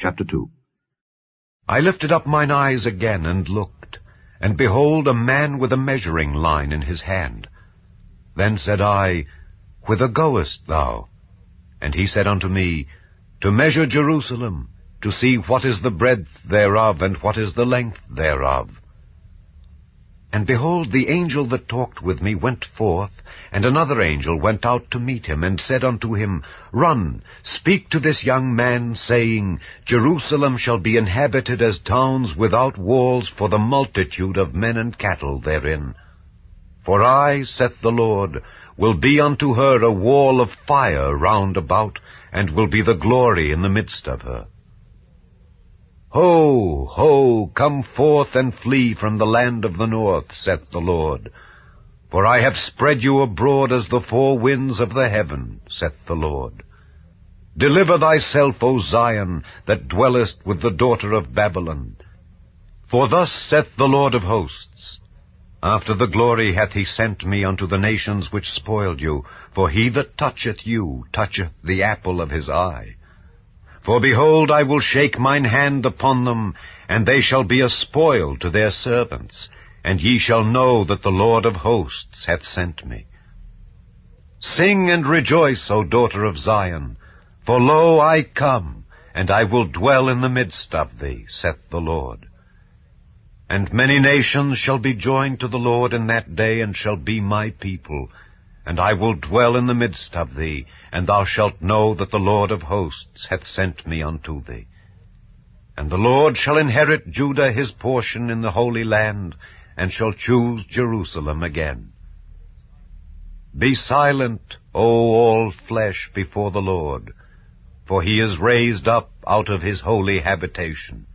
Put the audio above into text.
Chapter 2 I lifted up mine eyes again and looked, and behold a man with a measuring line in his hand. Then said I, Whither goest thou? And he said unto me, To measure Jerusalem, to see what is the breadth thereof, and what is the length thereof. And behold, the angel that talked with me went forth, and another angel went out to meet him, and said unto him, Run, speak to this young man, saying, Jerusalem shall be inhabited as towns without walls for the multitude of men and cattle therein. For I, saith the Lord, will be unto her a wall of fire round about, and will be the glory in the midst of her. Ho, ho, come forth and flee from the land of the north, saith the Lord. For I have spread you abroad as the four winds of the heaven, saith the Lord. Deliver thyself, O Zion, that dwellest with the daughter of Babylon. For thus saith the Lord of hosts, After the glory hath he sent me unto the nations which spoiled you, for he that toucheth you toucheth the apple of his eye. For behold, I will shake mine hand upon them, and they shall be a spoil to their servants, and ye shall know that the Lord of hosts hath sent me. Sing and rejoice, O daughter of Zion, for lo, I come, and I will dwell in the midst of thee, saith the Lord. And many nations shall be joined to the Lord in that day, and shall be my people, and I will dwell in the midst of thee, and thou shalt know that the Lord of hosts hath sent me unto thee. And the Lord shall inherit Judah his portion in the Holy Land, and shall choose Jerusalem again. Be silent, O all flesh, before the Lord, for he is raised up out of his holy habitation.